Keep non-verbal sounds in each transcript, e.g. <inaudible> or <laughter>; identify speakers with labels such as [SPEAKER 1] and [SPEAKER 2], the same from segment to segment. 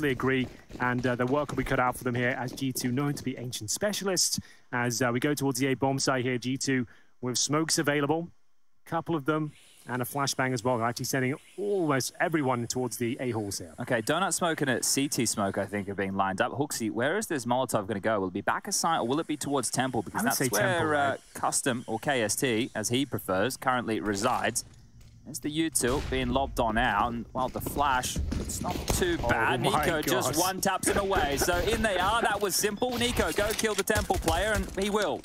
[SPEAKER 1] totally agree. And uh, the work will be cut out for them here as G2 known to be ancient specialists. As uh, we go towards the A bomb site here, G2 with smokes available, a couple of them, and a flashbang as well. They're actually sending almost everyone towards the A halls here.
[SPEAKER 2] Okay, Donut Smoke and a CT Smoke, I think, are being lined up. HooXi, where is this Molotov going to go? Will it be back a site or will it be towards Temple? Because that's where
[SPEAKER 1] Temple, right?
[SPEAKER 2] uh, Custom, or KST, as he prefers, currently resides. There's the U-tilt being lobbed on out, and well, the flash, it's not too oh bad.
[SPEAKER 1] Oh my
[SPEAKER 2] NiKo just one taps it away. So in they are. That was simple. NiKo, go kill the Temple player, and he will.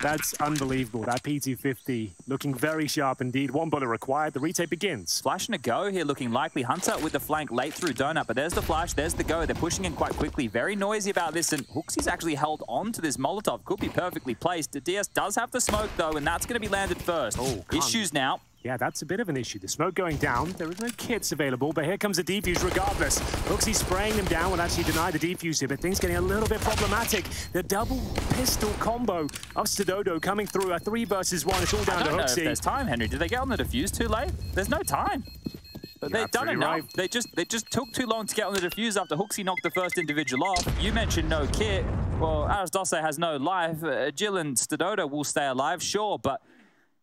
[SPEAKER 1] That's unbelievable. That P250 looking very sharp indeed. One bullet required. The retake begins.
[SPEAKER 2] Flash and a go here looking likely. Hunter with the flank late through Donut, but there's the flash, there's the go. They're pushing in quite quickly. Very noisy about this, and HooXi's actually held on to this Molotov. Could be perfectly placed. The DS does have the smoke, though, and that's going to be landed first.
[SPEAKER 1] Oh,
[SPEAKER 2] Issues now.
[SPEAKER 1] Yeah, that's a bit of an issue. The smoke going down. There is no kits available, but here comes the defuse regardless. HooXi spraying them down will actually deny the defuse here, but things getting a little bit problematic. The double pistol combo of Stadodo coming through a three versus one. It's all down to
[SPEAKER 2] don't know if
[SPEAKER 1] HooXi.
[SPEAKER 2] there's time, Henry. Did they get on the defuse too late? There's no time. But
[SPEAKER 1] You're
[SPEAKER 2] they've done enough.
[SPEAKER 1] right.
[SPEAKER 2] They just they just took too long to get on the defuse after HooXi knocked the first individual off. You mentioned no kit. Well, arrozdoce has no life. Uh, Jill and Stadodo will stay alive, sure, but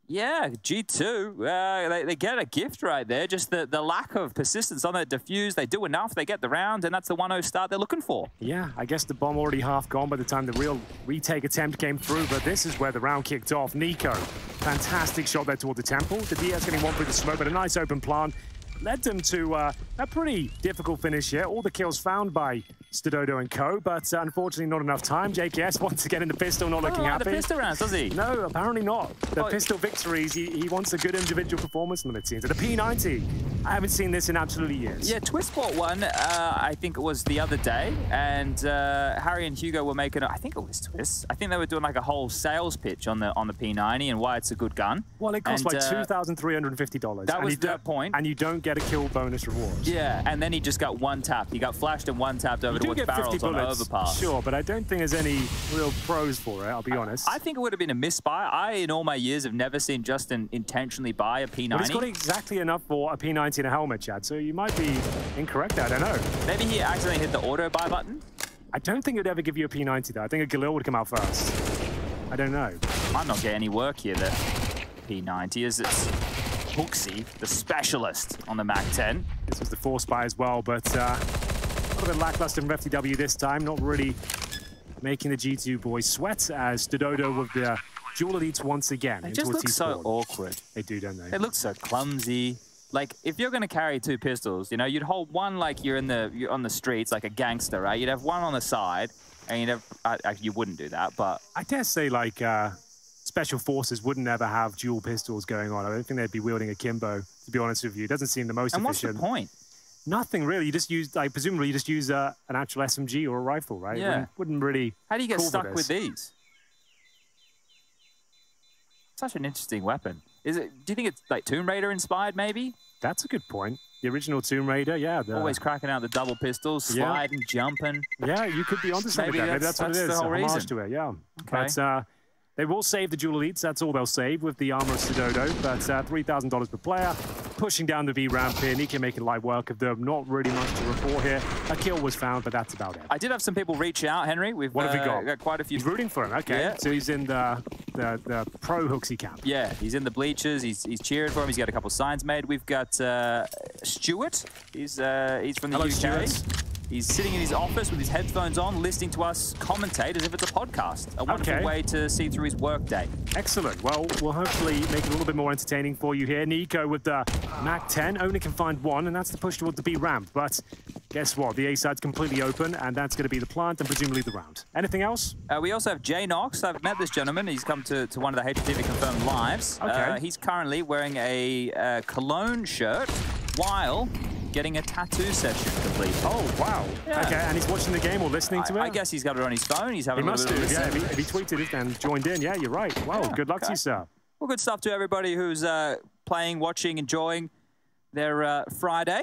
[SPEAKER 2] yeah, G2, uh, they, they get a gift right there. Just the, the lack of persistence on that defuse. They do enough, they get the round, and that's the 1-0 start they're looking for.
[SPEAKER 1] Yeah, I guess the bomb already half gone by the time the real retake attempt came through, but this is where the round kicked off. NiKo, fantastic shot there toward the temple. The DS getting one through the smoke, but a nice open plant led them to uh, a pretty difficult finish here. All the kills found by Stadodo and co, but uh, unfortunately not enough time. JKS wants to get in the pistol, not looking
[SPEAKER 2] oh,
[SPEAKER 1] happy.
[SPEAKER 2] the pistol rounds, does he?
[SPEAKER 1] No, apparently not. The
[SPEAKER 2] Oh.
[SPEAKER 1] pistol victories, he, he wants a good individual performance from the team. So the P90, I haven't seen this in absolutely years.
[SPEAKER 2] Yeah, Twist bought one, uh, I think it was the other day, and uh, Harry and Hugo were making, a, I think it was Twist. I think they were doing like a whole sales pitch on the on the P90 and why it's a good gun.
[SPEAKER 1] Well, it costs
[SPEAKER 2] And,
[SPEAKER 1] like
[SPEAKER 2] uh,
[SPEAKER 1] $2,350.
[SPEAKER 2] that was the point.
[SPEAKER 1] And you don't get a kill bonus reward.
[SPEAKER 2] Yeah, and then he just got one tapped. He got flashed and one tapped over
[SPEAKER 1] do get 50
[SPEAKER 2] barrels on
[SPEAKER 1] bullets, sure, but I don't think there's any real pros for it, I'll be honest.
[SPEAKER 2] I think it would have been a misbuy. I, in all my years, have never seen Justin intentionally buy a P90.
[SPEAKER 1] but he's got exactly enough for a P90 and a helmet, Chad, so you might be incorrect I don't know.
[SPEAKER 2] Maybe he accidentally hit the auto buy button.
[SPEAKER 1] I don't think it would ever give you a P90, though. I think a Galil would come out first. I don't know.
[SPEAKER 2] Might not get any work here, the P90, is it's HooXi, the specialist on the Mac 10.
[SPEAKER 1] This was the force buy as well, but uh, little bit lackluster from FTW this time. Not really making the G2 boys sweat as Dododo with the dual elites once again.
[SPEAKER 2] They just
[SPEAKER 1] a
[SPEAKER 2] look so awkward.
[SPEAKER 1] They do, don't they?
[SPEAKER 2] They look so clumsy. Like if you're gonna carry two pistols, you know, you'd hold one like you're in the you're on the streets like a gangster, right? You'd have one on the side, and you'd have uh, actually you wouldn't do that, but
[SPEAKER 1] I dare say, like, uh, special forces wouldn't ever have dual pistols going on. I don't think they'd be wielding a Kimbo, to be honest with you. It doesn't seem the most
[SPEAKER 2] and what's the
[SPEAKER 1] efficient.
[SPEAKER 2] point?
[SPEAKER 1] Nothing really. You just use, like, presumably you just use uh, an actual SMG or a rifle, right?
[SPEAKER 2] Yeah.
[SPEAKER 1] Wouldn't, wouldn't really.
[SPEAKER 2] How do you get stuck with these? Such an interesting weapon. Is it? Do you think it's like Tomb Raider inspired? Maybe.
[SPEAKER 1] That's a good point. The original Tomb Raider, yeah. The,
[SPEAKER 2] Always cracking out the double pistols,
[SPEAKER 1] Yeah.
[SPEAKER 2] sliding, jumping.
[SPEAKER 1] Yeah, you could be onto something
[SPEAKER 2] Maybe
[SPEAKER 1] there. Maybe
[SPEAKER 2] that's-
[SPEAKER 1] that's, what it
[SPEAKER 2] that's the whole reason.
[SPEAKER 1] to it, yeah.
[SPEAKER 2] Okay.
[SPEAKER 1] But uh, they will save the dual elites. That's all they'll save with the armor of Stadodo. But uh, $3,000 per player. Pushing down the V ramp here. NiKo making light work of them. Not really much to report here. A kill was found, but that's about it.
[SPEAKER 2] I did have some people reach out, Henry. We've
[SPEAKER 1] What have we
[SPEAKER 2] uh,
[SPEAKER 1] got?
[SPEAKER 2] quite a few.
[SPEAKER 1] He's rooting for him. Okay.
[SPEAKER 2] Yeah.
[SPEAKER 1] So he's in the, the, the pro HooXi camp.
[SPEAKER 2] Yeah, he's in the bleachers. He's he's cheering for him. He's got a couple signs made. We've got uh, Stuart. He's uh, he's from the
[SPEAKER 1] Hello,
[SPEAKER 2] UK.
[SPEAKER 1] Stuart.
[SPEAKER 2] He's sitting in his office with his headphones on, listening to us commentate as if it's a podcast. A wonderful
[SPEAKER 1] Okay.
[SPEAKER 2] way to see through his workday.
[SPEAKER 1] Excellent. Well, we'll hopefully make it a little bit more entertaining for you here. NiKo with the Mac 10 only can find one, and that's the push towards the B ramp. But guess what? The A side's completely open, and that's going to be the plant and presumably the round. Anything else?
[SPEAKER 2] Uh, we also have Jay Knox. I've met this gentleman. He's come to, to one of the HTV confirmed lives.
[SPEAKER 1] Okay.
[SPEAKER 2] Uh, he's currently wearing a uh, cologne shirt while getting a tattoo session complete.
[SPEAKER 1] Oh, wow.
[SPEAKER 2] Yeah.
[SPEAKER 1] Okay, and he's watching the game or listening to it?
[SPEAKER 2] I, I guess he's got it on his phone. He's having
[SPEAKER 1] he
[SPEAKER 2] a
[SPEAKER 1] must
[SPEAKER 2] little
[SPEAKER 1] do. Yeah, if he, if he tweeted it and joined in, yeah, you're right. Wow,
[SPEAKER 2] Yeah,
[SPEAKER 1] good luck to you, sir.
[SPEAKER 2] Well, good stuff to everybody who's uh, playing, watching, enjoying their uh, Friday.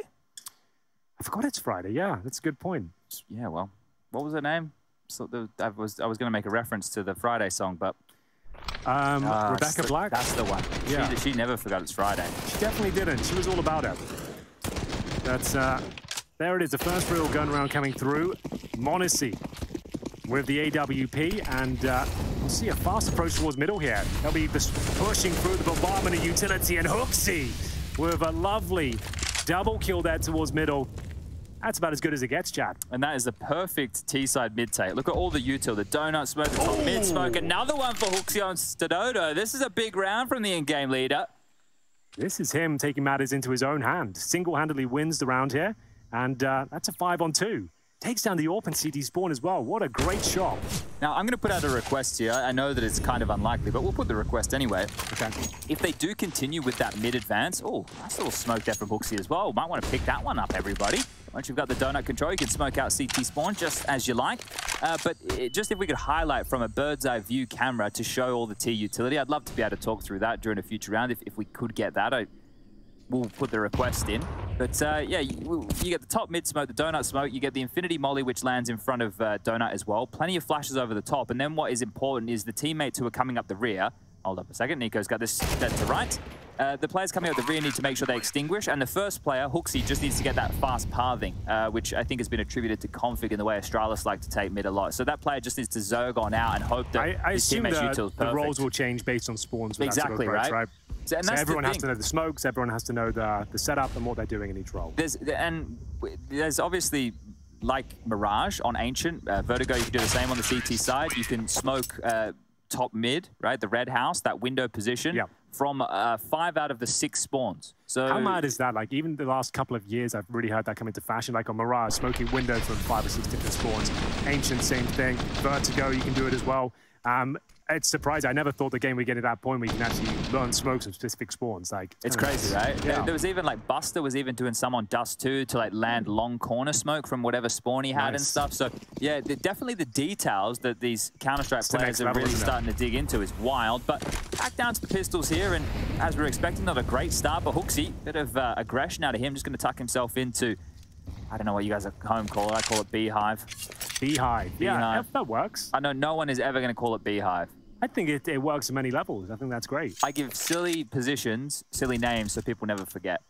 [SPEAKER 1] I forgot it's Friday. Yeah, that's a good point.
[SPEAKER 2] Yeah, well, what was her name? So the, I was I was going to make a reference to the Friday song, but
[SPEAKER 1] Um,
[SPEAKER 2] Ah,
[SPEAKER 1] Rebecca
[SPEAKER 2] that's-
[SPEAKER 1] Black.
[SPEAKER 2] That's the one.
[SPEAKER 1] Yeah.
[SPEAKER 2] She, she never forgot it's Friday.
[SPEAKER 1] She definitely didn't. She was all about it. That's uh, There it is, the first real gun round coming through. m0NESY with the AWP, and uh, we'll see a fast approach towards middle here. They'll be pushing through the bombardment of utility, and HooXi with a lovely double kill there towards middle. That's about as good as it gets, Chad.
[SPEAKER 2] And that is the perfect T-side mid-take. Look at all the util, the donut smoke, the top mid smoke. Another one for HooXi on Stadodo. This is a big round from the in-game leader.
[SPEAKER 1] This is him taking matters into his own hand. Single-handedly wins the round here, and uh, that's a five on two. Takes down the AWP CD spawn as well. What a great shot.
[SPEAKER 2] Now, I'm going to put out a request here. I know that it's kind of unlikely, but we'll put the request anyway.
[SPEAKER 1] Okay.
[SPEAKER 2] If they do continue with that mid-advance, oh, nice little smoke there from HooXi as well. Might want to pick that one up, everybody. Once you've got the donut control, you can smoke out CT spawn just as you like. Uh, but it, just if we could highlight from a bird's eye view camera to show all the T utility, I'd love to be able to talk through that during a future round if, if we could get that. I, we'll put the request in. But uh, yeah, you, you, get the top mid smoke, the donut smoke, you get the infinity molly, which lands in front of uh, donut as well. Plenty of flashes over the top. And then what is important is the teammates who are coming up the rear. Hold up a second, NiKo's got this dead to right. Uh, the players coming out the rear need to make sure they extinguish, and the first player, HooXi, just needs to get that fast pathing, uh, which I think has been attributed to config in the way Astralis like to take mid a lot. So that player just needs to zerg on out and hope that
[SPEAKER 1] I, I
[SPEAKER 2] his teammates
[SPEAKER 1] the, the roles will change based on spawns.
[SPEAKER 2] Exactly,
[SPEAKER 1] approach,
[SPEAKER 2] right?
[SPEAKER 1] right?
[SPEAKER 2] So,
[SPEAKER 1] so everyone has to know the smokes, everyone has to know the, the setup and what they're doing in each role.
[SPEAKER 2] There's, and there's obviously, like Mirage on Ancient, uh, Vertigo, you can do the same on the CT side. You can smoke uh, top mid, right? The red house, that window position.
[SPEAKER 1] Yeah
[SPEAKER 2] from uh, five out of the six spawns. So
[SPEAKER 1] how mad is that? Like even the last couple of years, I've really heard that come into fashion. Like on Mirage, smoking windows from five or six different spawns. Ancient, same thing. Vertigo, you can do it as well. Um, it's surprising. I never thought the game would get to that point where you can actually learn smokes of specific spawns. Like
[SPEAKER 2] it's crazy, right? Yeah. There was even like Buster was even doing some on Dust 2 to like land long corner smoke from whatever spawn he had nice. and stuff. So yeah, definitely the details that these Counter Strike players are really starting to dig into is wild. But back down to the pistols here, and as we are expecting, not a great start, but HooXi, bit of uh, aggression out of him, just going to tuck himself into I don't know what you guys at home call it. I call it beehive.
[SPEAKER 1] Beehive. Yeah, that works.
[SPEAKER 2] I know no one is ever going to call it beehive.
[SPEAKER 1] I think it, it works at many levels. I think that's great.
[SPEAKER 2] I give silly positions, silly names, so people never forget.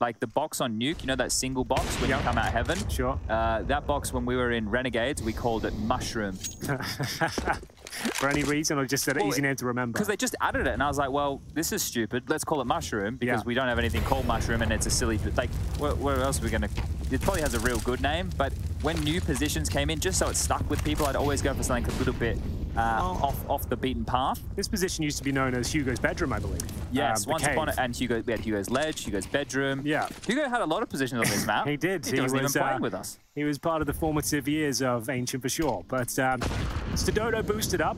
[SPEAKER 2] Like the box on Nuke, you know that single box when yep. you come out of heaven?
[SPEAKER 1] Sure.
[SPEAKER 2] Uh, that box, when we were in Renegades, we called it Mushroom.
[SPEAKER 1] For <laughs> any reason, or just an well, easy name to remember?
[SPEAKER 2] Because they just added it, and I was like, well, this is stupid. Let's call it Mushroom, because yeah. we don't have anything called Mushroom, and it's a silly... Like, where, where else are we going to... It probably has a real good name, but when new positions came in, just so it stuck with people, I'd always go for something a little bit uh, oh. off off the beaten path.
[SPEAKER 1] This position used to be known as Hugo's bedroom, I believe.
[SPEAKER 2] Yes, um, once cave. upon it, and Hugo, we had Hugo's ledge, Hugo's bedroom.
[SPEAKER 1] Yeah.
[SPEAKER 2] Hugo had a lot of positions on this map. <laughs>
[SPEAKER 1] he did.
[SPEAKER 2] He, he was, even playing uh, with us.
[SPEAKER 1] He was part of the formative years of Ancient for sure. But um, Stadodo boosted up,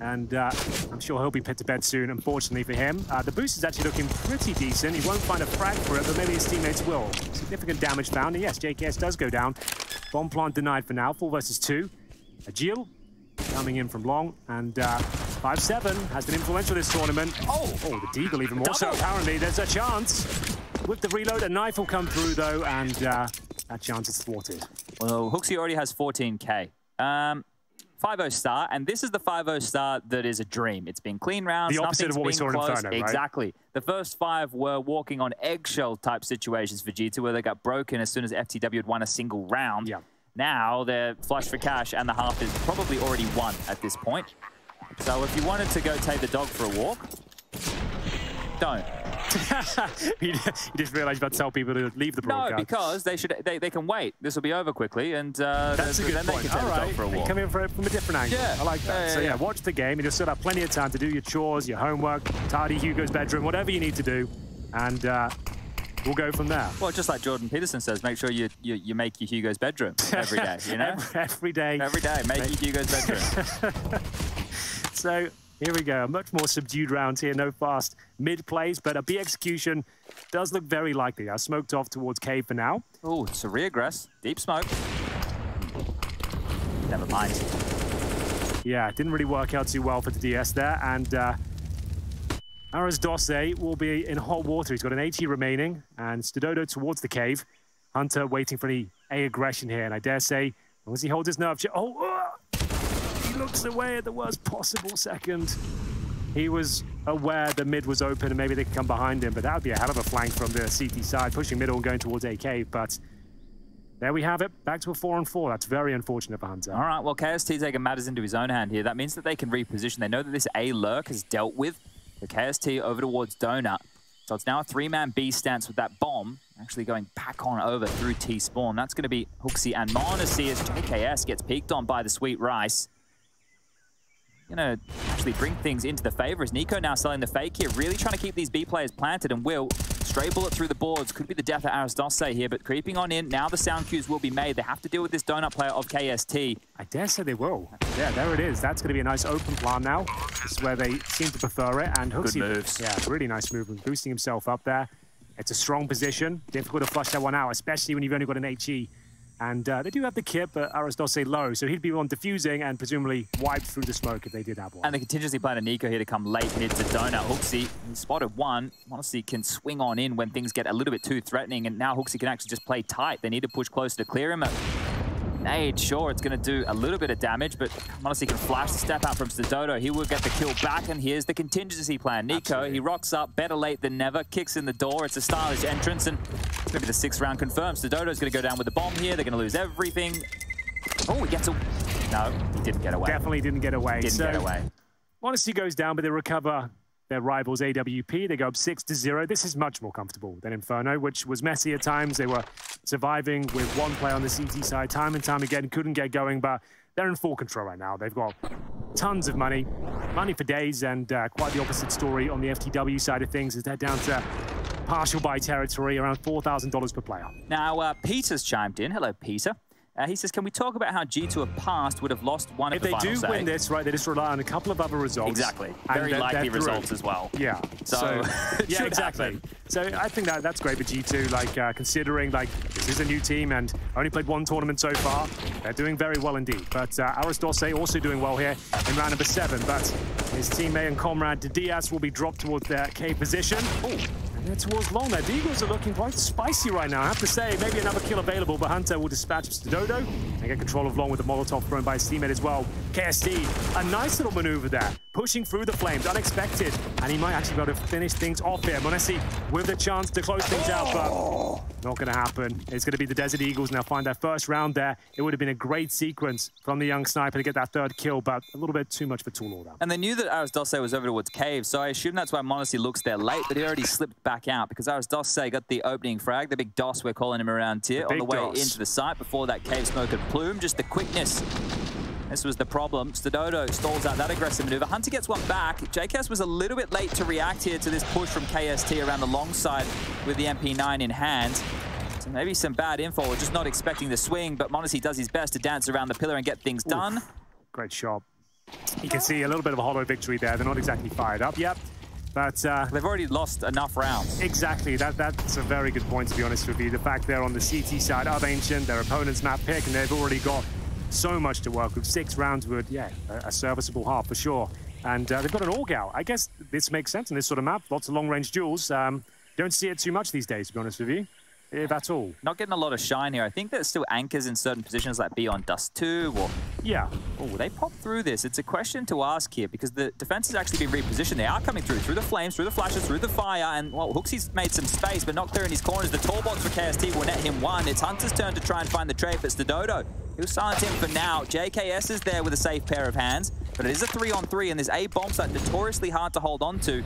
[SPEAKER 1] and uh, I'm sure he'll be put to bed soon, unfortunately for him. Uh, the boost is actually looking pretty decent. He won't find a frag for it, but maybe his teammates will. Significant damage found, and yes, JKS does go down. Bomb plant denied for now, 4 versus 2. Agil coming in from long, and 5-7 uh, has been influential this tournament. Oh, oh the Deagle even more Double. so apparently. There's a chance. With the reload, a knife will come through though, and uh, that chance is thwarted.
[SPEAKER 2] Well, HooXi already has 14k. Um, 5-0 start, and this is the 5-0 start that is a dream. It's been clean rounds.
[SPEAKER 1] The opposite of what we saw close. in Inferno,
[SPEAKER 2] right? Exactly. The first five were walking on eggshell type situations for G2, where they got broken as soon as FTW had won a single round.
[SPEAKER 1] Yeah.
[SPEAKER 2] Now they're flush for cash and the half is probably already won at this point. So if you wanted to go take the dog for a walk, don't. <laughs>
[SPEAKER 1] you just realised to tell people to leave the broadcast.
[SPEAKER 2] No, because they should they, they can wait. This will be over quickly, and uh,
[SPEAKER 1] that's a good
[SPEAKER 2] then
[SPEAKER 1] point.
[SPEAKER 2] they can
[SPEAKER 1] All right.
[SPEAKER 2] for a walk.
[SPEAKER 1] Come in from a different angle.
[SPEAKER 2] Yeah,
[SPEAKER 1] I like that. Yeah, yeah, so yeah, watch the game, and you'll still have plenty of time to do your chores, your homework, tidy Hugo's bedroom, whatever you need to do, and uh, we'll go from there.
[SPEAKER 2] Well, just like Jordan Peterson says, make sure you you, you make your Hugo's bedroom every day. You <laughs> know,
[SPEAKER 1] every, every day.
[SPEAKER 2] Every day, make, make your Hugo's bedroom. <laughs>
[SPEAKER 1] so here we go. A much more subdued round here. No fast mid plays, but a B execution does look very likely. I smoked off towards cave for now.
[SPEAKER 2] Oh, it's a reaggress. Deep smoke. Never mind.
[SPEAKER 1] Yeah, didn't really work out too well for the DS there, and. Uh, arrozdoce will be in hot water. He's got an 80 remaining, and Stadodo towards the cave. Hunter waiting for any A aggression here, and I dare say, as long as he holds his nerve, oh, uh, looks away at the worst possible second. He was aware the mid was open and maybe they could come behind him, but that would be a hell of a flank from the CT side, pushing middle and going towards AK, but there we have it. Back to a four on four. That's very unfortunate for Hunter.
[SPEAKER 2] All right, well, KST taking matters into his own hand here. That means that they can reposition. They know that this A lurk is dealt with. The KST over towards Donut. So it's now a three-man B stance with that bomb actually going back on over through T-Spawn. That's going to be HooXi and m0NESY as JKS gets peeked on by the Sweet Rice. Going to actually bring things into the favor as NiKo now selling the fake here, really trying to keep these B players planted and will Stray bullet through the boards. Could be the death of arrozdoce here, but creeping on in. Now the sound cues will be made. They have to deal with this donut player of KST.
[SPEAKER 1] I dare say they will. Yeah, there it is. That's going to be a nice open plan now. This is where they seem to prefer it. And HooXi,
[SPEAKER 2] Good moves.
[SPEAKER 1] Yeah, really nice movement, boosting himself up there. It's a strong position. Difficult to flush that one out, especially when you've only got an HE. And uh, they do have the kit, but arrozdoce low, so he'd be on defusing and presumably wiped through the smoke if they did have one.
[SPEAKER 2] And the contingency plan of NiKo here to come late mid to Donut. He spotted one. Honestly, can swing on in when things get a little bit too threatening, and now HooXi can actually just play tight. They need to push closer to clear him nade, sure, it's going to do a little bit of damage, but honestly can flash the step out from Stadodo. He will get the kill back, and here's the contingency plan. NiKo, Absolutely. he rocks up, better late than never, kicks in the door. It's a stylish entrance, and it's going to be the sixth round confirmed. Stadodo's going to go down with the bomb here. They're going to lose everything. Oh, he gets a... No, he didn't get away.
[SPEAKER 1] Definitely didn't get away.
[SPEAKER 2] Didn't
[SPEAKER 1] so,
[SPEAKER 2] get away.
[SPEAKER 1] Honesty goes down, but they recover their rivals AWP. They go up 6 to 0. This is much more comfortable than Inferno, which was messy at times. They were surviving with one player on the CT side time and time again, couldn't get going, but they're in full control right now. They've got tons of money, money for days, and uh, quite the opposite story on the FTW side of things as they're down to partial buy territory, around $4,000 per player.
[SPEAKER 2] Now, uh, Peter's chimed in. Hello, Peter. Uh, he says, can we talk about how G2 have passed would have lost one
[SPEAKER 1] if
[SPEAKER 2] of the
[SPEAKER 1] If they do win this, right, they just rely on a couple of other results.
[SPEAKER 2] Exactly. Very they're, likely they're results as well.
[SPEAKER 1] Yeah.
[SPEAKER 2] So, so <laughs>
[SPEAKER 1] yeah, exactly. Happen. So I think that that's great for G2, like uh, considering like this is a new team and only played one tournament so far. They're doing very well indeed. But uh, arrozdoce also doing well here in round number seven. But his teammate and comrade DDias will be dropped towards their K position. Ooh. And towards long there. The Eagles are looking quite spicy right now, I have to say. Maybe another kill available, but Hunter will dispatch Dodo and get control of long with the Molotov thrown by his teammate as well. KST, a nice little maneuver there pushing through the flames, unexpected, and he might actually be able to finish things off here. m0NESY with the chance to close things out, but not going to happen. It's going to be the Desert Eagles now find their first round there. It would have been a great sequence from the young sniper to get that third kill, but a little bit too much for Tool.
[SPEAKER 2] And they knew that arrozdoce was over towards Cave, so I assume that's why m0NESY looks there late, but he already slipped back out because arrozdoce got the opening frag, the big DOS we're calling him around here, the on the way DOS. into the site before that Cave smoke had plumed. Just the quickness this was the problem. Stadodo stalls out that aggressive maneuver. Hunter gets one back. JKS was a little bit late to react here to this push from KST around the long side with the MP9 in hand. So maybe some bad info. We're just not expecting the swing, but m0NESY does his best to dance around the pillar and get things done. Oof.
[SPEAKER 1] Great shot. You can see a little bit of a hollow victory there. They're not exactly fired up yet. But uh,
[SPEAKER 2] they've already lost enough rounds.
[SPEAKER 1] Exactly. That that's a very good point to be honest with you. The fact they're on the CT side of Ancient, their opponent's map pick, and they've already got so much to work with. Six rounds would, yeah, a, a serviceable half for sure. And uh, they've got an AUG out. I guess this makes sense in this sort of map. Lots of long-range duels. Um, don't see it too much these days, to be honest with you if at all.
[SPEAKER 2] Not getting a lot of shine here. I think there's still anchors in certain positions like Beyond Dust 2 or...
[SPEAKER 1] Yeah.
[SPEAKER 2] Oh, they pop through this. It's a question to ask here because the defense has actually been repositioned. They are coming through, through the flames, through the flashes, through the fire, and, well, HooXi's made some space, but not clearing his corners. The tall box for KST will net him one. It's Hunter's turn to try and find the trade, but Stadodo, he'll silence him for now. JKS is there with a safe pair of hands, but it is a three-on-three, 3 and there's A bombs that notoriously hard to hold on to.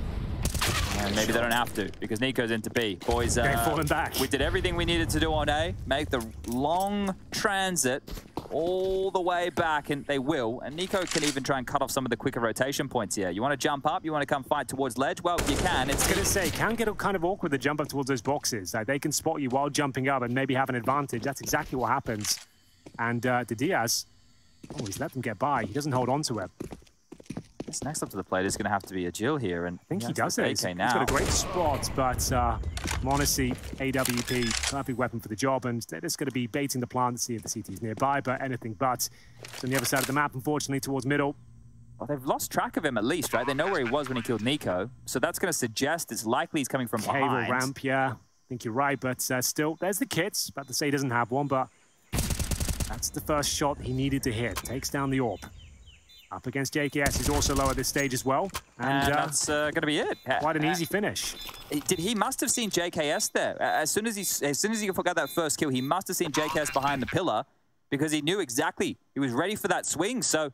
[SPEAKER 2] And maybe they don't have to because NiKo's into B. Boys,
[SPEAKER 1] uh, falling back.
[SPEAKER 2] we did everything we needed to do on A, make the long transit all the way back, and they will. And NiKo can even try and cut off some of the quicker rotation points here. You want to jump up? You want to come fight towards ledge? Well, you can.
[SPEAKER 1] It's going to say, can get kind of awkward to jump up towards those boxes. Like, they can spot you while jumping up and maybe have an advantage. That's exactly what happens. And uh, the DDias, oh, he's let them get by. He doesn't hold on to it.
[SPEAKER 2] This next up to the plate is going to have to be a Jill here, and
[SPEAKER 1] I think he does it. Now. He's got a great spot, but uh, m0NESY, AWP, perfect weapon for the job, and they're just going to be baiting the plant to see if the CT is nearby, but anything but. It's on the other side of the map, unfortunately, towards middle.
[SPEAKER 2] Well, they've lost track of him at least, right? They know where he was when he killed NiKo, so that's going to suggest it's likely he's coming from
[SPEAKER 1] Cable
[SPEAKER 2] behind.
[SPEAKER 1] ramp, yeah. I think you're right, but uh, still, there's the kits. About to say he doesn't have one, but that's the first shot he needed to hit. Takes down the orb. Up against JKS, he's also low at this stage as well.
[SPEAKER 2] And, and uh, that's uh, going to be it.
[SPEAKER 1] Quite an easy finish.
[SPEAKER 2] Did he must have seen JKS there? As soon as he as soon as he forgot that first kill, he must have seen JKS behind the pillar because he knew exactly. He was ready for that swing. So,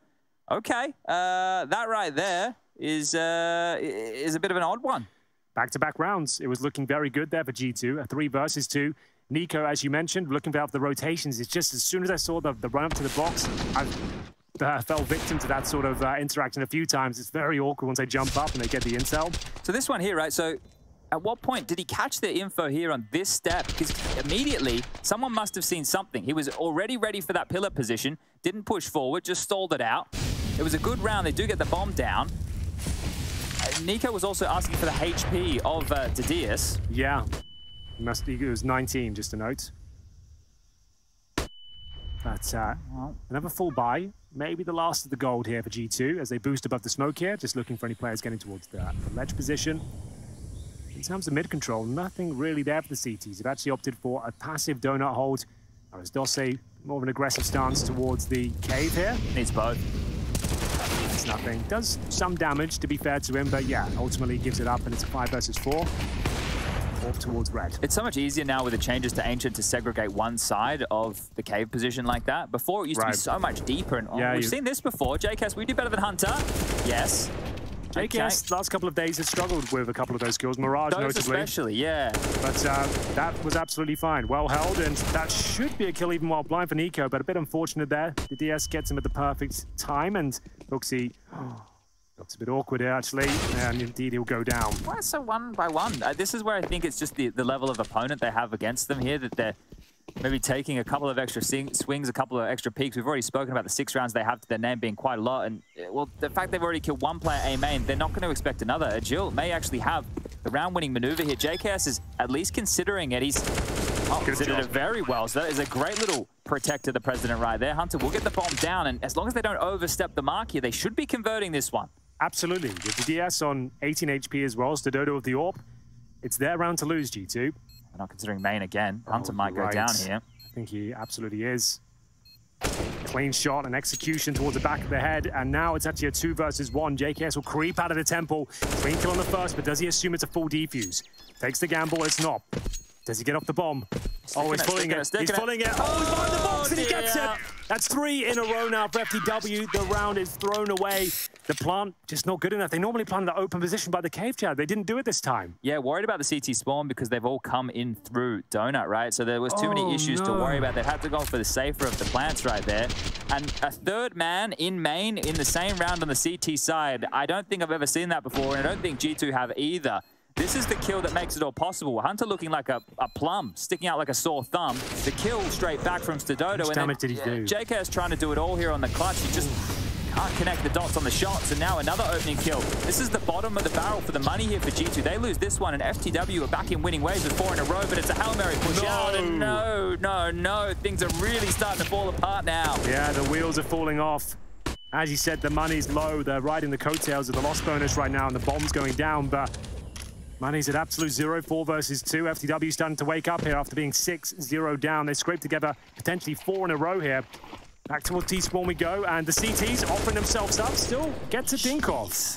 [SPEAKER 2] okay, uh, that right there is uh, is a bit of an odd one.
[SPEAKER 1] Back-to-back -back rounds. It was looking very good there for G2. A three versus two. NiKo, as you mentioned, looking for the rotations. It's just as soon as I saw the, the run up to the box, I uh, fell victim to that sort of uh, interaction a few times. It's very awkward once they jump up and they get the intel.
[SPEAKER 2] So this one here, right? So at what point did he catch the info here on this step? Because immediately, someone must have seen something. He was already ready for that pillar position, didn't push forward, just stalled it out. It was a good round. They do get the bomb down. Uh, NiKo was also asking for the HP of uh, DDias.
[SPEAKER 1] Yeah. Must, he was 19, just a note. But uh, another full buy. Maybe the last of the gold here for G2 as they boost above the smoke here. Just looking for any players getting towards the, the ledge position. In terms of mid control, nothing really there for the CTs. They've actually opted for a passive donut hold. Whereas Dossé, more of an aggressive stance towards the cave here.
[SPEAKER 2] Needs both.
[SPEAKER 1] It's nothing. Does some damage, to be fair to him, but yeah, ultimately gives it up and it's a 5 versus 4 towards red.
[SPEAKER 2] It's so much easier now with the changes to Ancient to segregate one side of the cave position like that. Before, it used right. to be so much deeper. And oh, yeah, we've you... seen this before. JKS, we do better than Hunter. Yes.
[SPEAKER 1] JKS okay. last couple of days has struggled with a couple of those skills. Mirage
[SPEAKER 2] those
[SPEAKER 1] notably.
[SPEAKER 2] especially, yeah.
[SPEAKER 1] But uh, that was absolutely fine. Well held, and that should be a kill even while blind for NiKo, but a bit unfortunate there. The DS gets him at the perfect time, and HooXi... Looks a bit awkward here, actually, and indeed he'll go down.
[SPEAKER 2] Why so one by one? Uh, this is where I think it's just the, the level of opponent they have against them here, that they're maybe taking a couple of extra swings, a couple of extra peaks. We've already spoken about the six rounds they have to their name being quite a lot, and uh, well, the fact they've already killed one player A main, they're not going to expect another. Jill may actually have the round-winning maneuver here. JKS is at least considering it. He's oh, considered it very well, so that is a great little protect to the president right there. Hunter will get the bomb down, and as long as they don't overstep the mark here, they should be converting this one.
[SPEAKER 1] Absolutely. With the DS on 18 HP as well, as the Dodo of the AWP, it's their round to lose, G2.
[SPEAKER 2] We're not considering main again. Oh, Hunter oh, might go right. down here.
[SPEAKER 1] I think he absolutely is. Clean shot and execution towards the back of the head, and now it's actually a two versus one. JKS will creep out of the temple. Clean kill on the first, but does he assume it's a full defuse? Takes the gamble, it's not. Does he get off the bomb? oh, he's pulling it. it. He's pulling it. Oh, he's behind the box and he gets it. That's three in a row now for FTW. The round is thrown away. The plant just not good enough. They normally plant the open position by the cave chad. They didn't do it this time.
[SPEAKER 2] Yeah, worried about the CT spawn because they've all come in through Donut, right? So there was too oh, many issues no. to worry about. They had to go for the safer of the plants right there. And a third man in main in the same round on the CT side. I don't think I've ever seen that before, and I don't think G2 have either. This is the kill that makes it all possible. Hunter looking like a, a plum, sticking out like a sore thumb. The kill straight back from Stadodo.
[SPEAKER 1] How damage did he do?
[SPEAKER 2] JKS trying to do it all here on the clutch. He just can't connect the dots on the shots, and now another opening kill. This is the bottom of the barrel for the money here for G2. They lose this one, and FTW are back in winning ways with four in a row, but it's a Hail Mary push no. out, and no, no, no. Things are really starting to fall apart now.
[SPEAKER 1] Yeah, the wheels are falling off. As you said, the money's low. They're riding the coattails of the loss bonus right now, and the bomb's going down, but Money's at absolute zero, four versus two. FTW starting to wake up here after being 6-0 down. They scrape together potentially four in a row here. Back towards T-Spawn we go, and the CTs offering themselves up, still gets a dink off.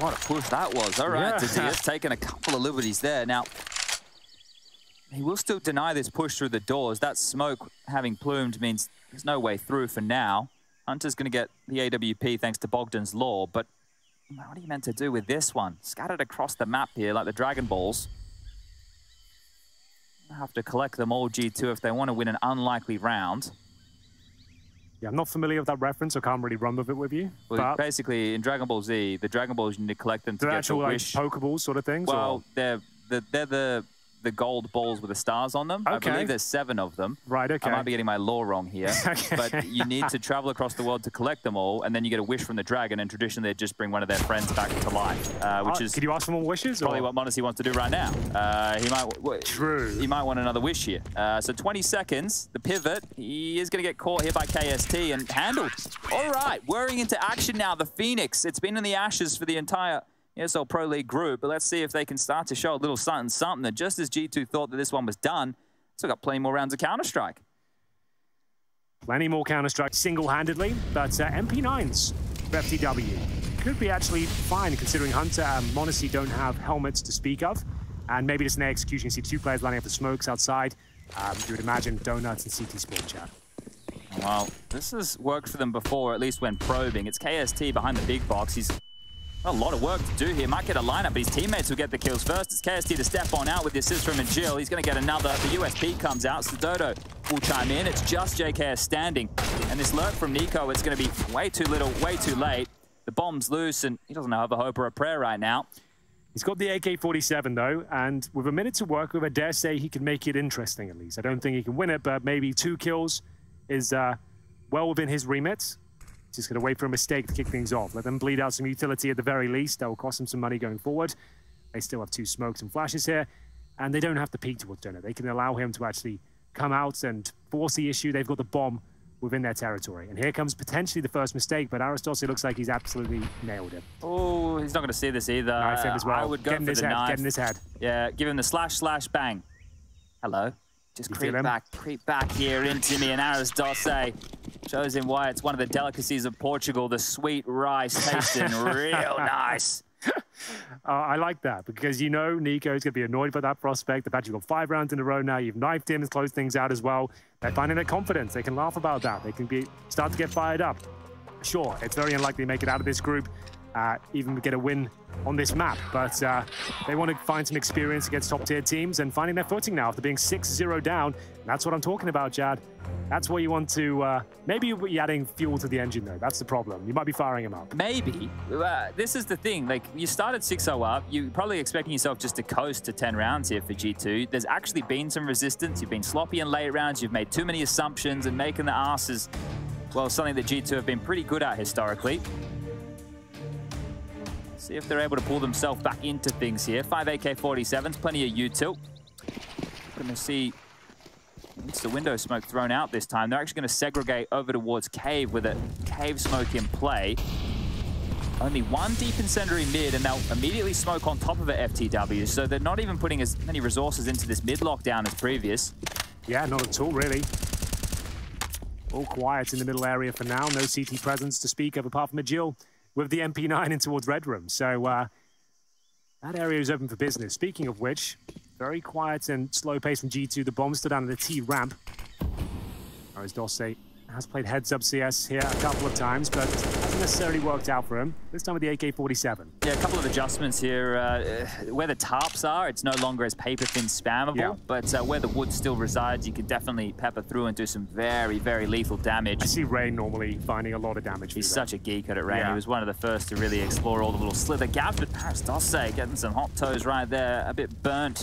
[SPEAKER 2] What a push that was. All right, yeah. taking a couple of liberties there. Now, he will still deny this push through the doors. That smoke having plumed means there's no way through for now. Hunter's going to get the AWP thanks to Bogdan's Law, but what are you meant to do with this one? Scattered across the map here like the Dragon Balls. have to collect them all, G2, if they want to win an unlikely round.
[SPEAKER 1] Yeah, I'm not familiar with that reference, so I can't really run with it with you.
[SPEAKER 2] Well, basically, in Dragon Ball Z, the Dragon Balls, you need to collect them to get
[SPEAKER 1] actual,
[SPEAKER 2] the
[SPEAKER 1] like,
[SPEAKER 2] wish.
[SPEAKER 1] Pokeballs sort of things?
[SPEAKER 2] Well, or? they're, the, they're the the gold balls with the stars on them. Okay. I believe there's seven of them.
[SPEAKER 1] Right, okay.
[SPEAKER 2] I might be getting my law wrong here. <laughs> okay. But you need to travel across the world to collect them all, and then you get a wish from the dragon, and traditionally they just bring one of their friends back to life, uh, which is...
[SPEAKER 1] Could you ask for more wishes?
[SPEAKER 2] Probably or? what m0NESY wants to do right now. Uh, he might...
[SPEAKER 1] True.
[SPEAKER 2] He might want another wish here. Uh, so 20 seconds, the pivot. He is going to get caught here by KST and handled. All right, whirring into action now, the Phoenix. It's been in the ashes for the entire ESL Pro League group, but let's see if they can start to show a little something, something that just as G2 thought that this one was done, still got plenty more rounds of Counter-Strike.
[SPEAKER 1] Plenty more Counter-Strike single-handedly, but uh, MP9s for FTW. Could be actually fine considering Hunter and m0NESY don't have helmets to speak of. And maybe just an execution. You see two players lining up the smokes outside. Um, you would imagine Donuts and CT Sport chat.
[SPEAKER 2] Well, this has worked for them before, at least when probing. It's KST behind the big box. He's a lot of work to do here. Might get a lineup, but his teammates will get the kills first. It's KST to step on out with the assist from Jill. He's going to get another. The USP comes out. So Dodo will chime in. It's just JKS standing. And this lurk from NiKo, it's going to be way too little, way too late. The bomb's loose, and he doesn't have a hope or a prayer right now.
[SPEAKER 1] He's got the AK-47, though, and with a minute to work with, I dare say he can make it interesting, at least. I don't think he can win it, but maybe two kills is uh, well within his remit. Just going to wait for a mistake to kick things off. Let them bleed out some utility at the very least. That will cost them some money going forward. They still have two smokes and flashes here, and they don't have to peek towards Donut. They can allow him to actually come out and force the issue. They've got the bomb within their territory. And here comes potentially the first mistake, but arrozdoce looks like he's absolutely nailed it.
[SPEAKER 2] Oh, he's not going to see this either.
[SPEAKER 1] Knife him as well.
[SPEAKER 2] I would go
[SPEAKER 1] get in
[SPEAKER 2] for
[SPEAKER 1] his
[SPEAKER 2] the
[SPEAKER 1] head,
[SPEAKER 2] knife.
[SPEAKER 1] Get in his head.
[SPEAKER 2] Yeah, give him the slash, slash, bang. Hello. Just
[SPEAKER 1] You
[SPEAKER 2] creep back, creep back here into me, and arrozdoce shows him why it's one of the delicacies of Portugal, the sweet rice tasting <laughs> real nice. <laughs>
[SPEAKER 1] Uh, I like that because you know NiKo is going to be annoyed by that prospect. The fact you've got five rounds in a row now, you've knifed him and closed things out as well. They're finding their confidence. They can laugh about that. They can be start to get fired up. Sure, it's very unlikely to make it out of this group, uh, even get a win on this map. But uh, they want to find some experience against top tier teams and finding their footing now after being 6-0 down. That's what I'm talking about, Jad. That's where you want to. Uh, maybe you're adding fuel to the engine, though. That's the problem. You might be firing him up.
[SPEAKER 2] Maybe. This is the thing. Like, you started 6-0 up. You're probably expecting yourself just to coast to 10 rounds here for G2. There's actually been some resistance. You've been sloppy in late rounds. You've made too many assumptions and making the asses, well, something that G2 have been pretty good at historically. See if they're able to pull themselves back into things here. 5 AK-47s, plenty of util. Gonna see it's the window smoke thrown out this time. They're actually going to segregate over towards Cave with a Cave smoke in play. Only one deep incendiary mid, and they'll immediately smoke on top of it FTW, so they're not even putting as many resources into this mid lockdown as previous.
[SPEAKER 1] Yeah, not at all, really. All quiet in the middle area for now. No CT presence to speak of apart from a Jill with the MP9 in towards Red Room. So uh, that area is open for business. Speaking of which, very quiet and slow pace from G2. The bomb stood down at the T ramp. Whereas Dosse has played heads up CS here a couple of times, but necessarily worked out for him. This time with the AK-47.
[SPEAKER 2] Yeah, a couple of adjustments here. Uh, where the tarps are, it's no longer as paper thin spammable,
[SPEAKER 1] Yeah.
[SPEAKER 2] but uh, where the wood still resides, you can definitely pepper through and do some very, very lethal damage.
[SPEAKER 1] I see Ray normally finding a lot of damage.
[SPEAKER 2] He's such a geek at it, Rain.
[SPEAKER 1] Yeah.
[SPEAKER 2] He was one of the first to really explore all the little slither gaps, but Paris does say getting some hot toes right there, a bit burnt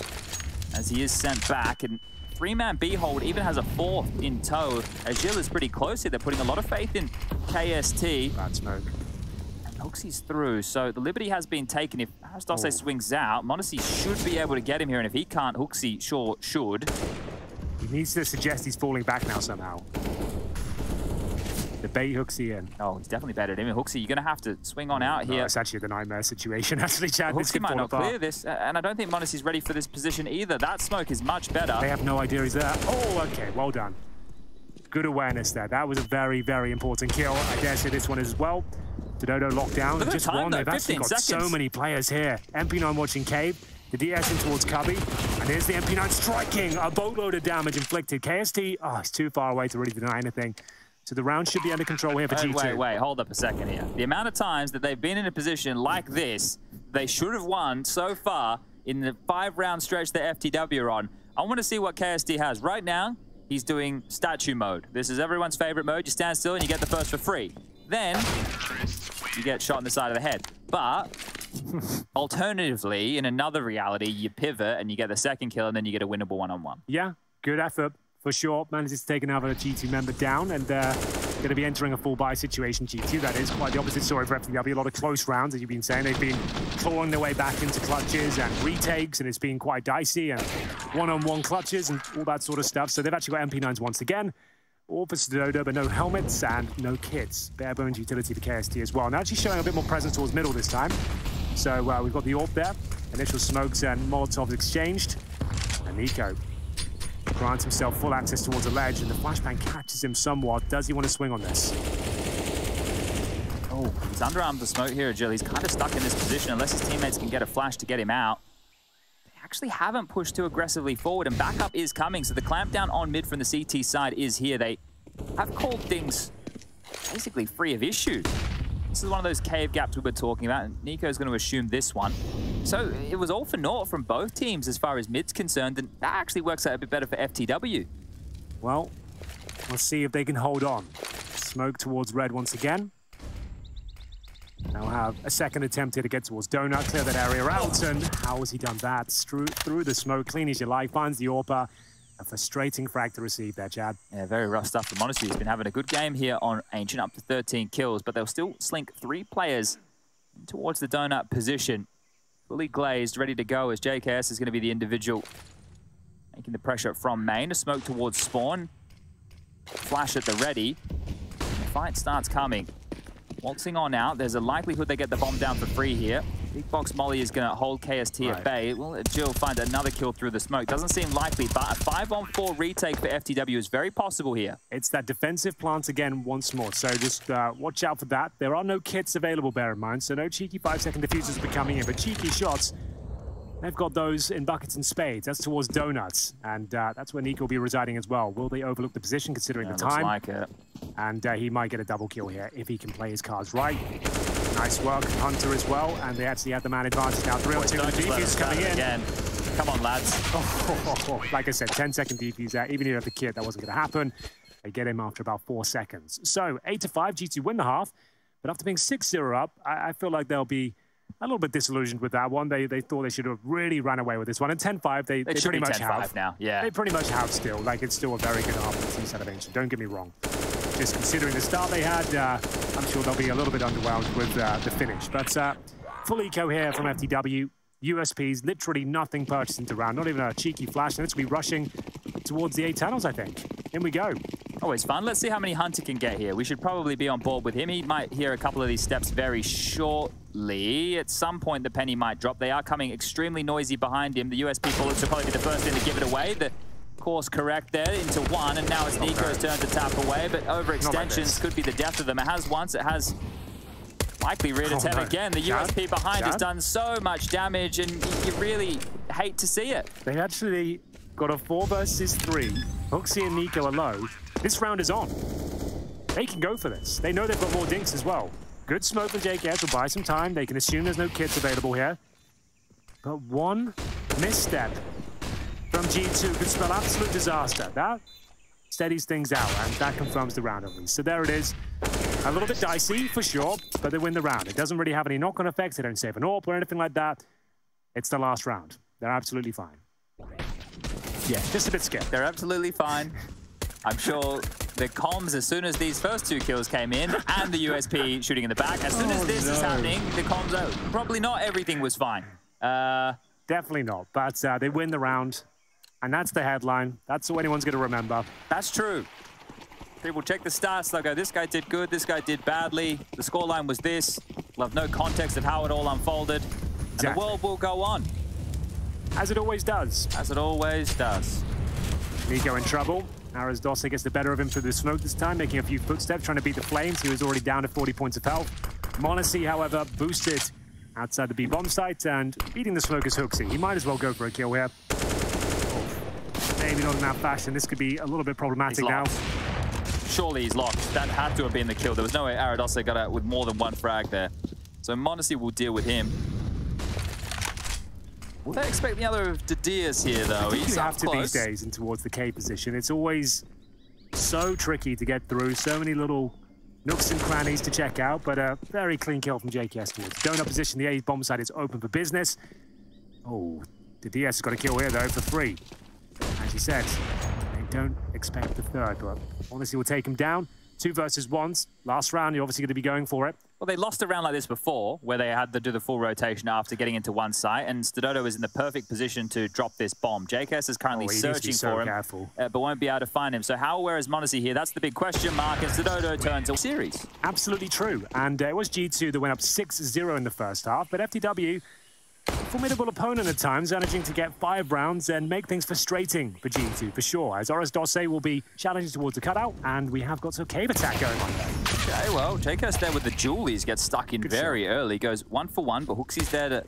[SPEAKER 2] as he is sent back. And three-man B-hold even has a fourth in tow. As Gilles is pretty close here. They're putting a lot of faith in KST.
[SPEAKER 1] Bad smoke.
[SPEAKER 2] And HooXi's through, so the Liberty has been taken. If arrozdoce
[SPEAKER 1] Oh.
[SPEAKER 2] swings out, m0NESY should be able to get him here, and if he can't, HooXi sure should.
[SPEAKER 1] He needs to suggest he's falling back now somehow. The bait hooks in.
[SPEAKER 2] Oh, he's definitely better than him. HooXi, you're going to have to swing on out
[SPEAKER 1] Oh,
[SPEAKER 2] here.
[SPEAKER 1] it's actually the nightmare situation, <laughs> actually, Chad. This HooXi
[SPEAKER 2] might not
[SPEAKER 1] apart.
[SPEAKER 2] clear this, and I don't think m0NESY's ready for this position either. That smoke is much better.
[SPEAKER 1] They have no idea he's there. Oh, okay, well done. Good awareness there. That was a very, very important kill. I dare say this one as well. Dodo locked down.
[SPEAKER 2] At
[SPEAKER 1] Just
[SPEAKER 2] time,
[SPEAKER 1] one.
[SPEAKER 2] though,
[SPEAKER 1] They've actually
[SPEAKER 2] 15
[SPEAKER 1] got so many players here. MP9 watching Cave. The DS in towards Cubby. And here's the MP9 striking. A boatload of damage inflicted. KST, oh, it's too far away to really deny anything. So the round should be under control here for
[SPEAKER 2] Wait,
[SPEAKER 1] G2.
[SPEAKER 2] wait, wait, hold up a second here. The amount of times that they've been in a position like this, they should have won so far in the five-round stretch that FTW are on. I want to see what KST has. Right now, he's doing statue mode. This is everyone's favorite mode. You stand still and you get the first for free. Then, you get shot in the side of the head. But, <laughs> alternatively, in another reality, you pivot and you get the second kill and then you get a winnable one-on-one.
[SPEAKER 1] Yeah, good effort for sure. Manages to take another G2 member down and uh, going to be entering a full buy situation. G2, that is quite the opposite story for FTW. A lot of close rounds, as you've been saying. They've been clawing their way back into clutches and retakes, and it's been quite dicey and one-on-one clutches and all that sort of stuff. So they've actually got MP9s once again. All for Dodo, but no helmets and no kits. Bare bones utility for KST as well. Now actually showing a bit more presence towards middle this time. So uh, we've got the AWP there. Initial smokes and Molotovs exchanged. And NiKo grants himself full access towards a ledge, and the flashbang catches him somewhat. Does he want to swing on this?
[SPEAKER 2] Oh, he's underarmed the smoke here, Jill. He's kind of stuck in this position unless his teammates can get a flash to get him out. They actually haven't pushed too aggressively forward, and backup is coming, so the clampdown on mid from the CT side is here. They have called things basically free of issue. This is one of those cave gaps we were talking about, and NiKo's going to assume this one. So it was all for naught from both teams as far as mid's concerned, and that actually works out a bit better for FTW.
[SPEAKER 1] Well, we'll see if they can hold on. Smoke towards red once again. Now have a second attempt here to get towards Donut, clear that area out, and how has he done that? Through, through the smoke, clean as you like, finds the AWPer. A frustrating frag to receive there, Chad.
[SPEAKER 2] Yeah, very rough stuff for m0NESY. He's been having a good game here on Ancient, up to 13 kills, but they'll still slink three players towards the donut position. Fully glazed, ready to go as JKS is going to be the individual making the pressure from main. A smoke towards spawn. Flash at the ready. The fight starts coming. Waltzing on out. There's a likelihood they get the bomb down for free here. Big Box Molly is going to hold KST right. at bay. Will Jill find another kill through the smoke? Doesn't seem likely, but a 5 on 4 retake for FTW is very possible here.
[SPEAKER 1] It's that defensive plant again once more, so just uh, watch out for that. There are no kits available, bear in mind, so no cheeky 5-second defusers will be coming in, but cheeky shots They've got those in buckets and spades. That's towards Donuts, and uh, that's where NiKo will be residing as well. Will they overlook the position considering
[SPEAKER 2] yeah,
[SPEAKER 1] the time?
[SPEAKER 2] like it.
[SPEAKER 1] And uh, he might get a double kill here if he can play his cards right. Nice work, Hunter as well, and they actually have the man advantage now. 3 on 2 with the defuse coming in.
[SPEAKER 2] Again. Come on, lads.
[SPEAKER 1] Oh, <laughs> like I said, 10 second defuse there. Even if you have the kit, that wasn't going to happen. They get him after about four seconds. So 8 to 5, G2 win the half. But after being 6-0 up, I, I feel like they'll be a little bit disillusioned with that one. They they thought they should have really ran away with this one. And 10-5, they, they pretty much have.
[SPEAKER 2] now, yeah.
[SPEAKER 1] They pretty much have still. Like, it's still a very good half of the set of Ancient. Don't get me wrong. Just considering the start they had, uh, I'm sure they'll be a little bit underwhelmed with uh, the finish. But uh, full eco here from FTW. USPs, literally nothing purchased into round, not even a cheeky flash. And it's going to be rushing towards the eight tunnels, I think. In we go.
[SPEAKER 2] Always fun. Let's see how many Hunter can get here. We should probably be on board with him. He might hear a couple of these steps very shortly. At some point, the penny might drop. They are coming extremely noisy behind him. The USP bullets will probably be the first thing to give it away. The course correct there into one, and now it's NiKo's turn to tap away, but overextensions could be the death of them. It has once, it has likely rear to oh, 10 no. again. The USP behind has done so much damage, and you really hate to see it.
[SPEAKER 1] They actually got a four versus three. HooXi and NiKo low. This round is on. They can go for this. They know they've got more dinks as well. Good smoke for JKS will buy some time. They can assume there's no kits available here. But one misstep from G2 could spell absolute disaster. That steadies things out, and that confirms the round at least. So there it is. A little bit dicey, for sure, but they win the round. It doesn't really have any knock-on effects. They don't save an AWP or anything like that. It's the last round. They're absolutely fine. Yeah, just a bit scared.
[SPEAKER 2] They're absolutely fine. I'm sure the comms, as soon as these first two kills came in, and the USP shooting in the back, as soon as oh, this no. is happening, the comms, oh, probably not everything was fine. Uh,
[SPEAKER 1] Definitely not, but uh, they win the round, and that's the headline. That's what anyone's going to remember.
[SPEAKER 2] That's true. People check the stats, they'll go, this guy did good, this guy did badly, the scoreline was this. We'll have no context of how it all unfolded. Exactly. And the world will go on.
[SPEAKER 1] As it always does.
[SPEAKER 2] As it always does.
[SPEAKER 1] NiKo in trouble. arrozdoce gets the better of him through the smoke this time, making a few footsteps, trying to beat the Flames. He was already down to 40 points of health. m0NESY, however, boosted outside the B-bomb site and beating the smoke is HooXi. He might as well go for a kill here. Maybe not in that fashion. This could be a little bit problematic now.
[SPEAKER 2] Surely he's locked. That had to have been the kill. There was no way arrozdoce got out with more than one frag there. So m0NESY will deal with him. Will they expect the other of DDias here, though?
[SPEAKER 1] He's
[SPEAKER 2] you
[SPEAKER 1] have to
[SPEAKER 2] close.
[SPEAKER 1] these days and towards the K position. It's always so tricky to get through. So many little nooks and crannies to check out, but a very clean kill from JKS towards donut position. The A bomb side is open for business. Oh, DDias has got a kill here, though, for free. As you said, they don't expect the third, but honestly, will take him down. Two versus ones. Last round, you're obviously going to be going for it.
[SPEAKER 2] Well, they lost a round like this before, where they had to do the full rotation after getting into one site, and Stadodo is in the perfect position to drop this bomb. JKS is currently oh, searching
[SPEAKER 1] so
[SPEAKER 2] for him,
[SPEAKER 1] uh,
[SPEAKER 2] but won't be able to find him. So how aware is m0NESY here? That's the big question mark, and Stadodo turns a series.
[SPEAKER 1] Absolutely true, and uh, it was G2 that went up 6-0 in the first half, but FTW formidable opponent at times, managing to get five rounds and make things frustrating for G2, for sure. As arrozdoce will be challenging towards the cutout, and we have got a cave attack going on there.
[SPEAKER 2] Okay, well, JKS there with the Julies, gets stuck in Good very shot. early, goes one for one, but HooXi's there to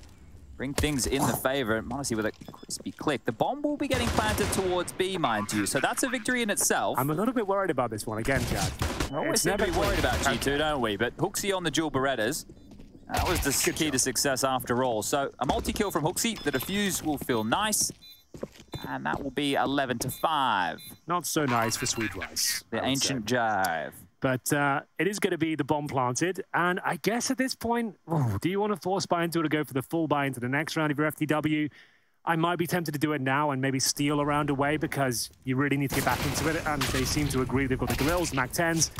[SPEAKER 2] bring things in the favor. And m0NESY with a crispy click. The bomb will be getting planted towards B, mind you, so that's a victory in itself.
[SPEAKER 1] I'm a little bit worried about this one again, Chad.
[SPEAKER 2] We always be worried about G2, don't we? But HooXi on the dual Berettas. That was the key to success after all. So a multi-kill from HooXi. The defuse will feel nice. And that will be 11 to 5.
[SPEAKER 1] Not so nice for Sweet Rice.
[SPEAKER 2] The ancient say. jive.
[SPEAKER 1] But uh, it is going to be the bomb planted. And I guess at this point, oh, do you want to force buy into it or go for the full buy into the next round of your FTW? I might be tempted to do it now and maybe steal a round away because you really need to get back into it. And they seem to agree they've got the Grills, Mac 10s.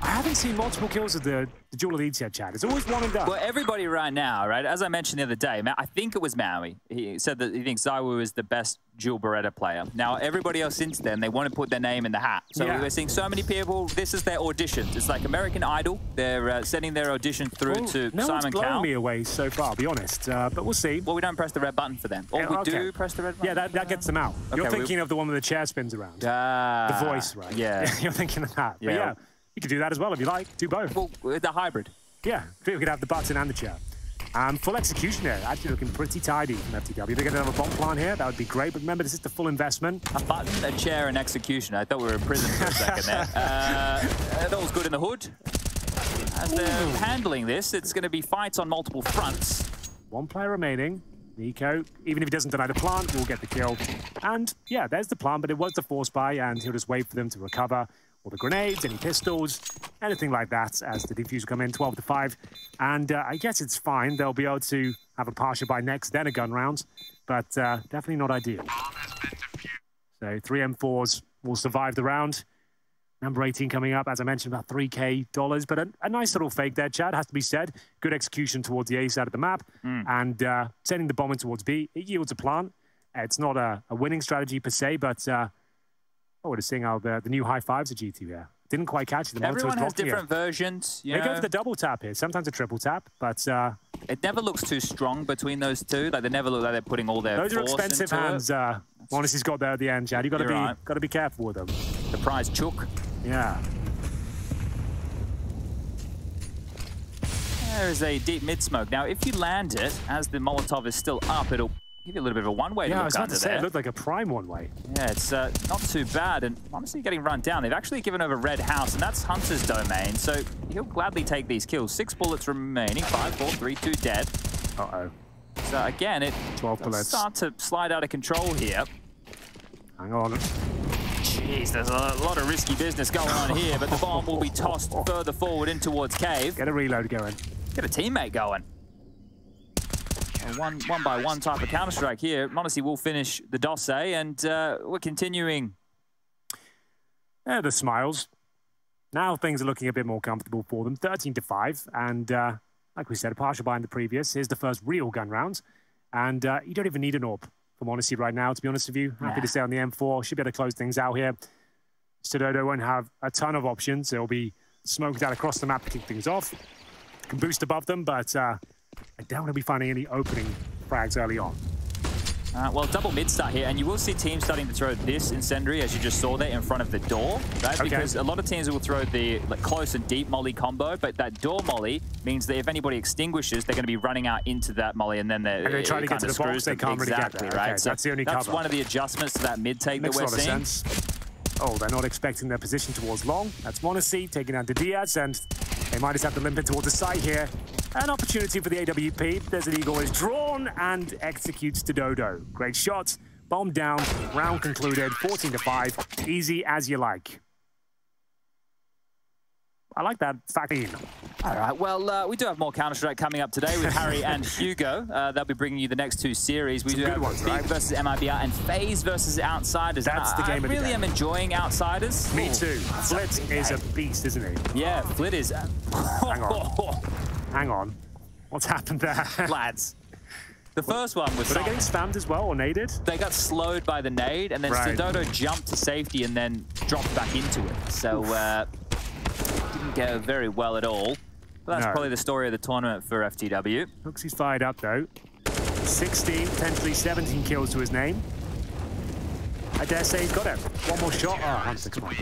[SPEAKER 1] I haven't seen multiple kills of the, the dual elites yet, Chad. It's always one and done.
[SPEAKER 2] Well, everybody right now, right? As I mentioned the other day, I think it was Maui. He said that he thinks ZywOo is the best dual Beretta player. Now, everybody else since then, they want to put their name in the hat. So yeah. we're seeing so many people, this is their auditions. It's like American Idol. They're uh, sending their audition through well, to
[SPEAKER 1] no
[SPEAKER 2] Simon
[SPEAKER 1] Cowell.
[SPEAKER 2] No
[SPEAKER 1] me away so far, I'll be honest. Uh, but we'll see.
[SPEAKER 2] Well, we don't press the red button for them. Or yeah, we okay. do press the red button.
[SPEAKER 1] Yeah, that, that gets them out. Okay, You're thinking we... of the one with the chair spins around.
[SPEAKER 2] Uh,
[SPEAKER 1] the voice, right?
[SPEAKER 2] Yeah. <laughs>
[SPEAKER 1] You're thinking of that. Yeah. But yeah. You could do that as well if you like. Do both.
[SPEAKER 2] Well, the hybrid.
[SPEAKER 1] Yeah, we could have the button and the chair. Um, full execution here, actually looking pretty tidy from FTW. They're going to have a bomb plan here, that would be great. But remember, this is the full investment.
[SPEAKER 2] A button, a chair, and execution. I thought we were in prison for a second there. <laughs> Uh, that was good in the hood. As they're Ooh. handling this, it's going to be fights on multiple fronts.
[SPEAKER 1] One player remaining. NiKo, even if he doesn't deny the plant, will get the kill. And yeah, there's the plant, but it was the force buy, and he'll just wait for them to recover or the grenades, any pistols, anything like that as the defuse come in 12 to 5. And uh, I guess it's fine. They'll be able to have a partial by next, then a gun round, but uh, definitely not ideal. So three M4s will survive the round. Number 18 coming up, as I mentioned, about 3k dollars, but a, a, nice little fake there, Chad, has to be said. Good execution towards the A side of the map, mm. and uh, sending the bomb in towards B. It yields a plant. It's not a, a winning strategy per se, but uh, Oh, we're seeing how the, the new high fives of G2 here. Didn't quite catch it.
[SPEAKER 2] The Everyone has different here. versions.
[SPEAKER 1] they know. go for the double tap here, sometimes a triple tap, but... Uh,
[SPEAKER 2] it never looks too strong between those two. Like, they never look like they're putting all their
[SPEAKER 1] Those are expensive hands, uh, Honestly's got there at the end, Chad. You've got to be, right. got to be careful with them.
[SPEAKER 2] The prize chook.
[SPEAKER 1] Yeah.
[SPEAKER 2] There is a deep mid-smoke. Now, if you land it, as the Molotov is still up, it'll give you a little bit of a one-way
[SPEAKER 1] yeah,
[SPEAKER 2] I was
[SPEAKER 1] about to say,
[SPEAKER 2] there.
[SPEAKER 1] it looked like a prime one-way.
[SPEAKER 2] Yeah, it's uh, not too bad, and honestly getting run down. They've actually given over Red House, and that's Hunter's domain, so he'll gladly take these kills. Six bullets remaining, five, four, three, two dead.
[SPEAKER 1] Uh-oh.
[SPEAKER 2] So again, it 12 bullets. start to slide out of control here.
[SPEAKER 1] Hang on.
[SPEAKER 2] Jeez, there's a lot of risky business going on here, but the bomb will be tossed <laughs> further forward in towards Cave.
[SPEAKER 1] Get a reload going.
[SPEAKER 2] Get a teammate going one, one by one type of Counter-Strike here. m0NESY will finish the Dossé, and uh, we're continuing.
[SPEAKER 1] Yeah, the smiles. Now things are looking a bit more comfortable for them. 13 to 5, and uh, like we said, a partial buy in the previous. Here's the first real gun round, and uh, you don't even need an AWP from m0NESY right now, to be honest with you. Happy to stay on the M4. Should be able to close things out here. Stadodo won't have a ton of options. It'll be smoked out across the map to kick things off. Can boost above them, but uh, I don't want to be finding any opening frags early on.
[SPEAKER 2] Uh, well, double mid start here, and you will see teams starting to throw this incendiary, as you just saw there, in front of the door, right? Okay. Because a lot of teams will throw the like, close and deep molly combo, but that door molly means that if anybody extinguishes, they're going to be running out into that molly, and then they're
[SPEAKER 1] and they try to get to the box, they can't
[SPEAKER 2] exactly,
[SPEAKER 1] really get there.
[SPEAKER 2] right?
[SPEAKER 1] Okay, so that's the only
[SPEAKER 2] that's
[SPEAKER 1] cover.
[SPEAKER 2] one of the adjustments to that mid take
[SPEAKER 1] Makes
[SPEAKER 2] that we're seeing.
[SPEAKER 1] Sense. Oh, they're not expecting their position towards long. That's m0NESY taking down DDias, and they might just have to limp it towards the side here. An opportunity for the AWP. Desert Eagle is drawn and executes Stadodo. Great shot. Bomb down. Round concluded. 14 to 5. Easy as you like. I like that fact.
[SPEAKER 2] All right, well, uh, we do have more Counter-Strike coming up today with Harry and <laughs> Hugo. Uh, they'll be bringing you the next two series. We
[SPEAKER 1] Some
[SPEAKER 2] do have
[SPEAKER 1] ones,
[SPEAKER 2] Big
[SPEAKER 1] right?
[SPEAKER 2] versus MIBR and FaZe versus Outsiders.
[SPEAKER 1] That's the game
[SPEAKER 2] I
[SPEAKER 1] of
[SPEAKER 2] really am enjoying Outsiders.
[SPEAKER 1] Me too. FL1T is a beast, isn't
[SPEAKER 2] he? Yeah, FL1T is...
[SPEAKER 1] Hang on. <laughs> Hang on. What's happened there? <laughs>
[SPEAKER 2] Lads. The first one was...
[SPEAKER 1] Were they getting spammed as well or naded?
[SPEAKER 2] They got slowed by the nade, and then right. Stadodo jumped to safety and then dropped back into it. So, uh, didn't go very well at all. But that's no. probably the story of the tournament for FTW.
[SPEAKER 1] HooXi's fired up, though. 16, potentially 17 kills to his name. I dare say he's got it. One more shot. Oh, Hunter, come on.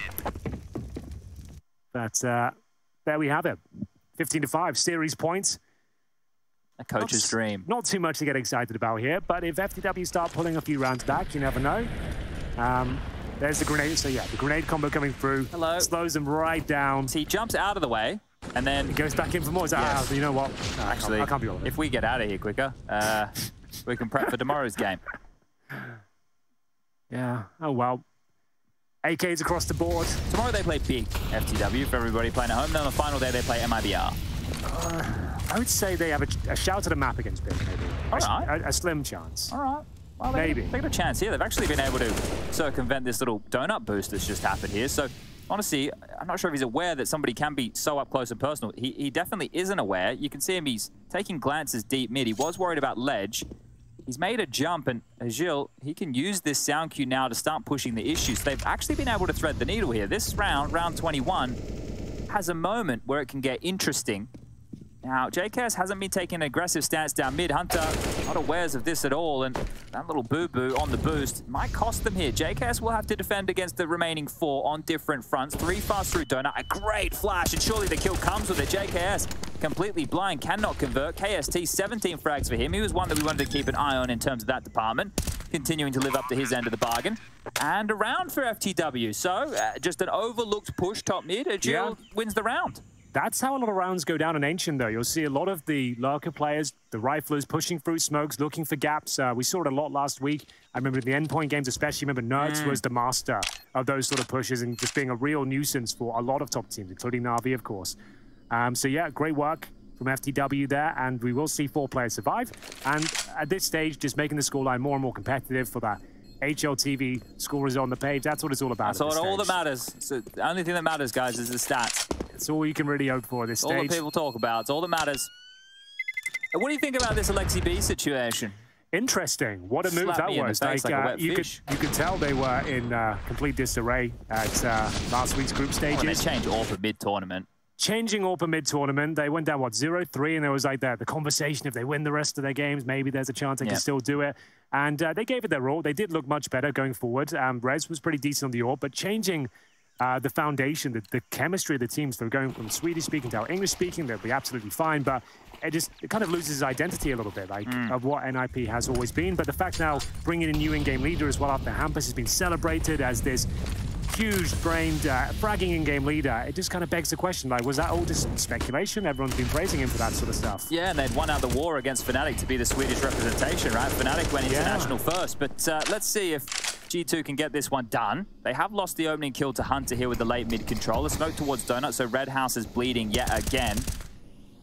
[SPEAKER 1] But uh, there we have it. 15 to 5, series points.
[SPEAKER 2] A coach's
[SPEAKER 1] Not-
[SPEAKER 2] dream.
[SPEAKER 1] Not too much to get excited about here, but if FTW start pulling a few rounds back, you never know. Um, there's the grenade. So yeah, the grenade combo coming through.
[SPEAKER 2] Hello.
[SPEAKER 1] Slows them right down.
[SPEAKER 2] So he jumps out of the way, and then He
[SPEAKER 1] Goes back in for more. Is that,
[SPEAKER 2] Yes.
[SPEAKER 1] ah, you know what? No, I
[SPEAKER 2] actually,
[SPEAKER 1] can't, I can't be all
[SPEAKER 2] if we get out of here quicker, uh, we can prep for tomorrow's game. <laughs>
[SPEAKER 1] Yeah. Oh well. AKs across the board.
[SPEAKER 2] Tomorrow they play big FTW for everybody playing at home. Then on the final day they play MIBR.
[SPEAKER 1] Uh, I would say they have a, a shout at a map against Big, maybe.
[SPEAKER 2] All
[SPEAKER 1] a,
[SPEAKER 2] right.
[SPEAKER 1] a, a slim chance.
[SPEAKER 2] All right. Well, they
[SPEAKER 1] Maybe.
[SPEAKER 2] Got, they got a chance here. They've actually been able to circumvent this little donut boost that's just happened here. So, honestly, I'm not sure if he's aware that somebody can be so up close and personal. He, he definitely isn't aware. You can see him, he's taking glances deep mid. He was worried about ledge. He's made a jump, and Ag1l, he can use this sound cue now to start pushing the issues. They've actually been able to thread the needle here. This round, round 21, has a moment where it can get interesting. Now, JKS hasn't been taking an aggressive stance down mid. Hunter not awares of this at all, and that little boo-boo on the boost might cost them here. JKS will have to defend against the remaining four on different fronts. Three fast through Donut, a great flash, and surely the kill comes with it. JKS completely blind, cannot convert. KST, 17 frags for him. He was one that we wanted to keep an eye on in terms of that department, continuing to live up to his end of the bargain. And a round for FTW, so uh, just an overlooked push top mid. Ag1l
[SPEAKER 1] Yeah.
[SPEAKER 2] wins the round.
[SPEAKER 1] That's how a lot of rounds go down in Ancient, though. You'll see a lot of the lurker players, the riflers, pushing through smokes, looking for gaps. Uh, we saw it a lot last week. I remember the endpoint games, especially. remember Nertz
[SPEAKER 2] Mm.
[SPEAKER 1] was the master of those sort of pushes and just being a real nuisance for a lot of top teams, including Navi, of course. Um, so yeah, great work from FTW there, and we will see four players survive. And at this stage, just making the scoreline more and more competitive for that HLTV score is on the page. That's what it's all about.
[SPEAKER 2] That's
[SPEAKER 1] at
[SPEAKER 2] all, all that matters. So the only thing that matters, guys, is the stats.
[SPEAKER 1] It's all you can really hope for at this
[SPEAKER 2] All that people talk about. It's all that matters. What do you think about this Aleksib situation?
[SPEAKER 1] Interesting. What a move
[SPEAKER 2] Slapped
[SPEAKER 1] that
[SPEAKER 2] me in the
[SPEAKER 1] was.
[SPEAKER 2] like a
[SPEAKER 1] uh, you
[SPEAKER 2] fish.
[SPEAKER 1] could you could tell they were in uh, complete disarray at uh, last week's group
[SPEAKER 2] When they
[SPEAKER 1] stages.
[SPEAKER 2] change all for mid-tournament.
[SPEAKER 1] Changing AWPer mid-tournament, they went down what 0-3, and there was like the, the conversation if they win the rest of their games, maybe there's a chance they can still do it. And uh, they gave it their all. They did look much better going forward. Um, Rez was pretty decent on the AWP, but changing uh, the foundation, the, the chemistry of the teams, they're going from Swedish speaking to English speaking, they'll be absolutely fine. But it just it kind of loses identity a little bit, like
[SPEAKER 2] Mm.
[SPEAKER 1] of what NIP has always been. But the fact now bringing in a new in-game leader as well after Hampus has been celebrated as this huge-brained uh, fragging in-game leader, it just kind of begs the question: like, was that all just speculation? Everyone's been praising him for that sort of stuff.
[SPEAKER 2] Yeah, and they'd won out the war against Fnatic to be the Swedish representation, right? Fnatic went
[SPEAKER 1] Yeah.
[SPEAKER 2] international first, but uh, let's see if G2 can get this one done. They have lost the opening kill to Hunter here with the late mid control. The smoke towards Donut, so Red House is bleeding yet again.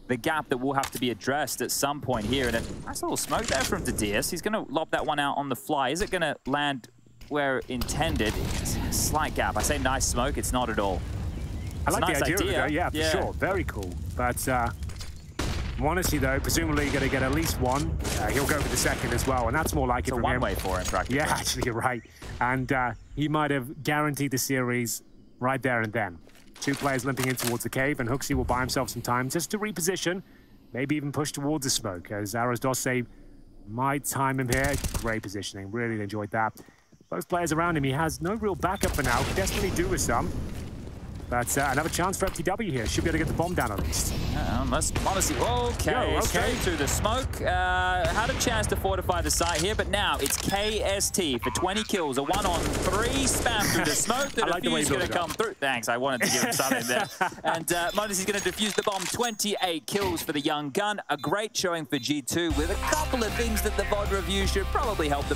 [SPEAKER 2] The gap that will have to be addressed at some point here, and a nice little smoke there from DDias. He's going to lob that one out on the fly. Is it going to land where intended? It's a slight gap. I say nice smoke, it's not at all.
[SPEAKER 1] I
[SPEAKER 2] It's a
[SPEAKER 1] like
[SPEAKER 2] nice
[SPEAKER 1] the idea,
[SPEAKER 2] idea.
[SPEAKER 1] of it, though. Yeah, for
[SPEAKER 2] Yeah.
[SPEAKER 1] sure. Very cool. But uh, Wannacy, though, presumably you're going to get at least one. Uh, he'll go for the second as well, and that's more like
[SPEAKER 2] It's
[SPEAKER 1] it
[SPEAKER 2] a
[SPEAKER 1] from him.
[SPEAKER 2] one-way for him, practically.
[SPEAKER 1] Yeah, <laughs> actually, you're right. And uh, he might have guaranteed the series right there and then. Two players limping in towards the cave, and HooXi will buy himself some time just to reposition, maybe even push towards the smoke, as arrozdoce might time him here. Great positioning, really enjoyed that. Both players around him, he has no real backup for now. Could desperately do with some. But uh, another chance for FTW here. Should be able to get the bomb down at least.
[SPEAKER 2] Yeah, unless, honestly, okay,
[SPEAKER 1] Yo, okay.
[SPEAKER 2] straight through the smoke. Uh, had a chance to fortify the site here, but now it's KST for 20 kills, a one on three spam through the <laughs> smoke. The
[SPEAKER 1] I like the way
[SPEAKER 2] defuse
[SPEAKER 1] you
[SPEAKER 2] going to come through. Thanks, I wanted to give him something there. <laughs> And uh, m0NESY is going to defuse the bomb. 28 kills for the young gun. A great showing for G2 with a couple of things that the VOD review should probably help them out.